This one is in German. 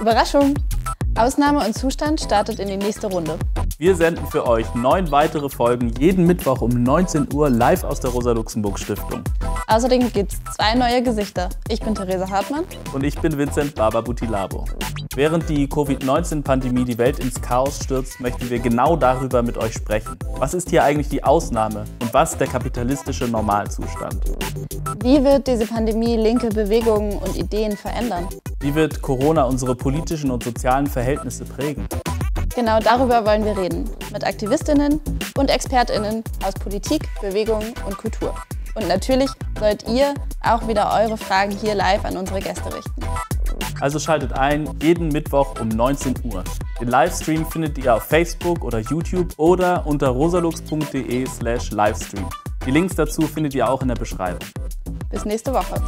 Überraschung! Ausnahme und Zustand startet in die nächste Runde. Wir senden für euch neun weitere Folgen jeden Mittwoch um 19 Uhr live aus der Rosa-Luxemburg-Stiftung. Außerdem gibt es zwei neue Gesichter. Ich bin Theresa Hartmann. Und ich bin Vincent Barbabutilabo. Während die Covid-19-Pandemie die Welt ins Chaos stürzt, möchten wir genau darüber mit euch sprechen. Was ist hier eigentlich die Ausnahme und was der kapitalistische Normalzustand? Wie wird diese Pandemie linke Bewegungen und Ideen verändern? Wie wird Corona unsere politischen und sozialen Verhältnisse prägen? Genau darüber wollen wir reden. Mit Aktivistinnen und Expertinnen aus Politik, Bewegung und Kultur. Und natürlich sollt ihr auch wieder eure Fragen hier live an unsere Gäste richten. Also schaltet ein, jeden Mittwoch um 19 Uhr. Den Livestream findet ihr auf Facebook oder YouTube oder unter rosalux.de slash Livestream. Die Links dazu findet ihr auch in der Beschreibung. Bis nächste Woche.